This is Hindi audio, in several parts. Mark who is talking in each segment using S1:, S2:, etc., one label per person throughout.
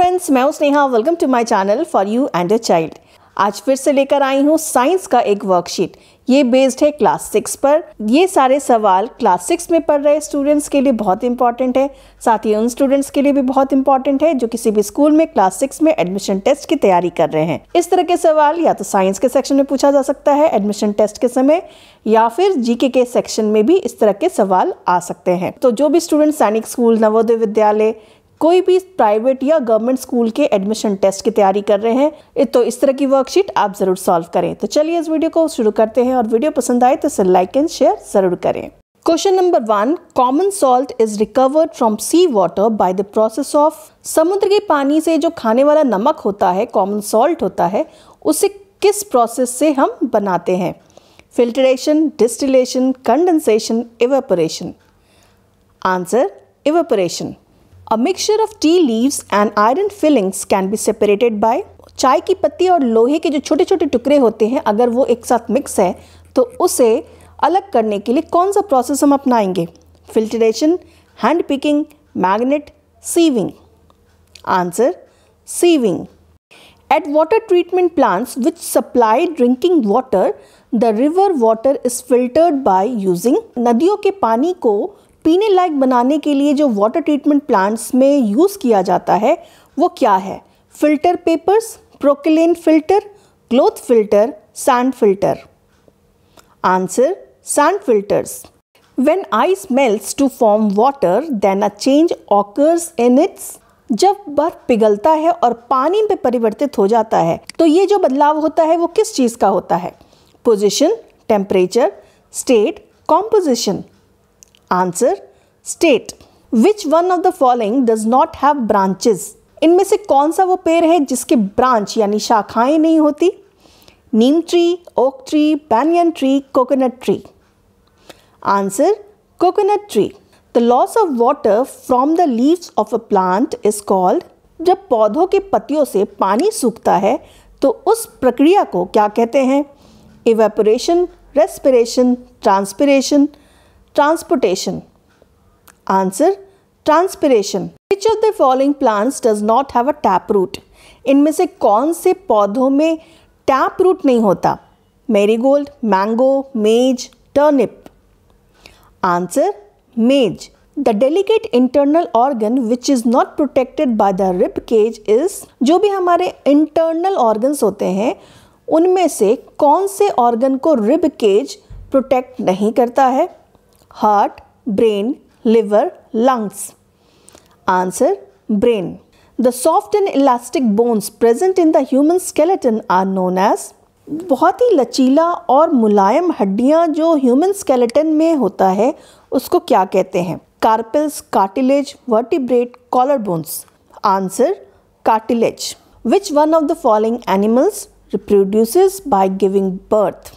S1: फ्रेंड्स मैं हूँ Sneha welcome to my channel for you and your child आज फिर से लेकर आई हूँ साइंस का एक वर्कशीट ये बेस्ड है क्लास सिक्स पर. ये सारे सवाल क्लास सिक्स में पढ़ रहे स्टूडेंट्स के लिए बहुत इंपॉर्टेंट है. साथ ही उन स्टूडेंट्स के लिए भी बहुत इंपॉर्टेंट है जो किसी भी स्कूल में क्लास सिक्स में एडमिशन टेस्ट की तैयारी कर रहे हैं. इस तरह के सवाल या तो साइंस के सेक्शन में पूछा जा सकता है एडमिशन टेस्ट के समय, या फिर जीके के सेक्शन में भी इस तरह के सवाल आ सकते हैं. तो जो भी स्टूडेंट सैनिक स्कूल, नवोदय विद्यालय कोई भी प्राइवेट या गवर्नमेंट स्कूल के एडमिशन टेस्ट की तैयारी कर रहे हैं तो इस तरह की वर्कशीट आप ज़रूर सॉल्व करें। तो चलिए इस वीडियो को शुरू करते हैं और वीडियो पसंद आए तो इसे लाइक एंड शेयर ज़रूर करें। Question number one common salt is recovered from sea water by the process of समुद्र के पानी से जो खाने वाला नमक होता है कॉमन सॉल्ट होता है, उसे किस प्रोसेस से हम बनाते हैं? Filtration distillation condensation evaporation answer evaporation A mixture of tea leaves and iron fillings can be separated by चाय की पत्ती और लोहे के जो छोटे छोटे टुकड़े होते हैं अगर वो एक साथ मिक्स है तो उसे अलग करने के लिए कौन सा प्रोसेस हम अपनाएँगे filtration hand picking magnet sieving answer sieving at water treatment plants which supply drinking water the river water is filtered by using नदियों के पानी को पीने लायक बनाने के लिए जो वाटर ट्रीटमेंट प्लांट्स में यूज़ किया जाता है, वो क्या है? Filter papers porcelain filter cloth filter sand filter answer sand filters when ice melt to form water then a change occurs in its जब बर्फ़ पिघलता है और पानी में परिवर्तित हो जाता है तो ये जो बदलाव होता है, वो किस चीज़ का होता है? Position temperature state composition answer state which one of the following does not have branches इनमें से कौन सा वो पेड़ है जिसके ब्रांच यानी शाखाएँ नहीं होती? Neem tree oak tree banyan tree coconut tree answer coconut tree the loss of water from the leaves of a plant is called जब पौधों के पत्तियों से पानी सूखता है तो उस प्रक्रिया को क्या कहते हैं? Evaporation respiration transpiration Transportation. Answer, Transpiration. Which of the following plants does not have a tap root? इनमें से कौन से पौधों में टैप रूट नहीं होता marigold mango maize turnip answer maize the delicate internal organ which is not protected by the rib cage is जो भी हमारे इंटरनल ऑर्गन्स होते हैं, उनमें से कौन से ऑर्गन को रिब केज प्रोटेक्ट नहीं करता है heart brain liver lungs answer brain the soft and elastic bones present in the human skeleton are known as बहुत ही लचीला और मुलायम हड्डियाँ जो ह्यूमन स्केलेटन में होता है, उसको क्या कहते हैं? Carpals cartilage vertebrate collar bones answer cartilage which one of the following animals reproduce by giving birth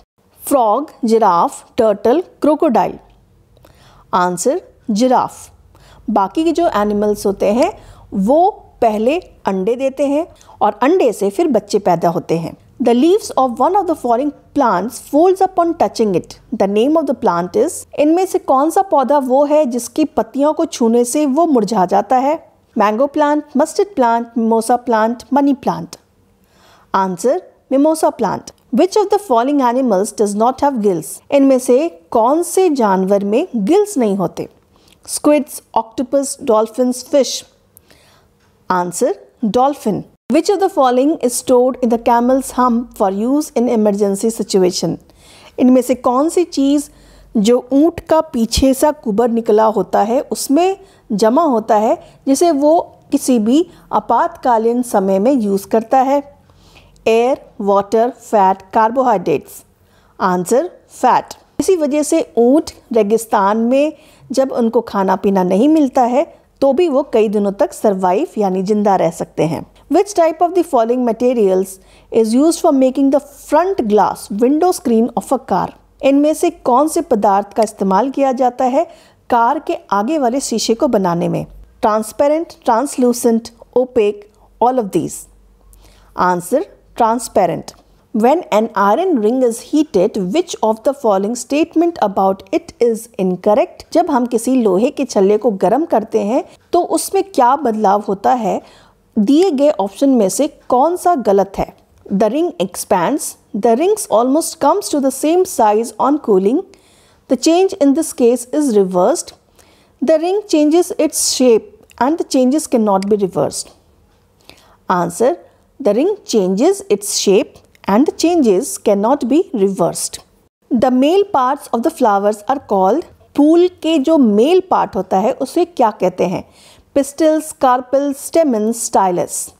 S1: frog giraffe turtle crocodile answer giraffe. बाकी के जो एनिमल्स होते हैं, वो पहले अंडे देते हैं और अंडे से फिर बच्चे पैदा होते हैं। The leaves of one of the following plants folds upon touching it the name of the plant is इनमें से कौन सा पौधा वो है जिसकी पत्तियों को छूने से वो मुरझा जाता है? Mango plant mustard plant mimosa plant money plant answer mimosa plant which of the following animals does not have gills इनमें से कौन से जानवर में गिल्स नहीं होते? Squids octopus dolphins fish answer dolphin which of the following is stored in the camels hump for use in emergency situation इनमें से कौन सी चीज़ जो ऊँट का पीछे सा कुबर निकला होता है, उसमें जमा होता है, जिसे वो किसी भी आपातकालीन समय में यूज़ करता है? Air water fat carbohydrates answer fat इसी वजह से ऊँट रेगिस्तान में जब उनको खाना पीना नहीं मिलता है तो भी वो कई दिनों तक सर्वाइव यानी ज़िंदा रह सकते हैं। Which type of the following materials is use for making the front glass window screen of a car इनमें से कौन से पदार्थ का इस्तेमाल किया जाता है कार के आगे वाले शीशे को बनाने में? Transparent translucent opaque all of these answer transparent. When an iron ring is heated, which of the following statement about it is incorrect? जब हम किसी लोहे के छल्ले को गर्म करते हैं तो उसमें क्या बदलाव होता है? दिए गए ऑप्शन में से कौन सा गलत है? The ring expands the rings almost comes to the same size on cooling the change in this case is reversed the ring changes its shape and the changes can not be reversed answer the ring changes its shape and the changes cannot be reversed. The male parts of the flowers are called फूल के जो मेल पार्ट होता है उसे क्या कहते हैं? Pistils carpel stamens stylus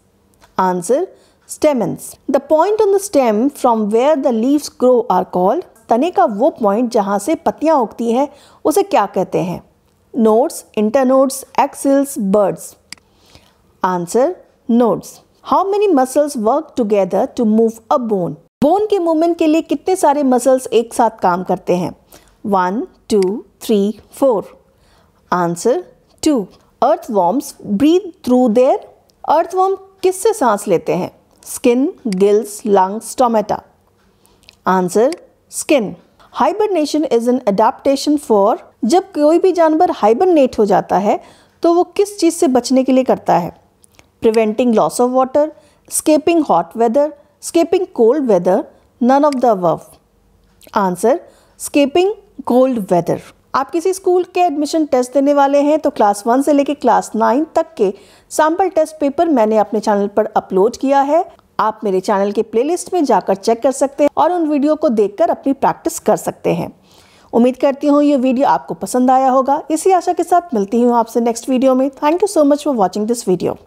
S1: answer stamens the point on the stem from where the leaves grow are called तने का वो पॉइंट जहाँ से पत्तियाँ उगती हैं, उसे क्या कहते हैं? Nodes internodes axils birds answer nodes how many muscles work together to move a bone bone के मूवमेंट के लिए कितने सारे मसल्स एक साथ काम करते हैं? One two three four answer two earth worms breathe through their earthworm किससे सांस लेते हैं? Skin gills lungs stomata answer skin hibernation is an adaptation for जब कोई भी जानवर हाइबरनेट हो जाता है तो वो किस चीज़ से बचने के लिए करता है? Preventing loss of water, escaping hot weather, escaping cold weather, none of the above. Answer escaping cold weather आप किसी स्कूल के एडमिशन टेस्ट देने वाले हैं तो क्लास वन से लेकर क्लास नाइन तक के सैंपल टेस्ट पेपर मैंने अपने चैनल पर अपलोड किया है। आप मेरे चैनल के प्लेलिस्ट में जाकर चेक कर सकते हैं और उन वीडियो को देखकर अपनी प्रैक्टिस कर सकते हैं। उम्मीद करती हूँ ये वीडियो आपको पसंद आया होगा। इसी आशा के साथ मिलती हूँ आपसे नेक्स्ट वीडियो में। Thank you so much for watching this video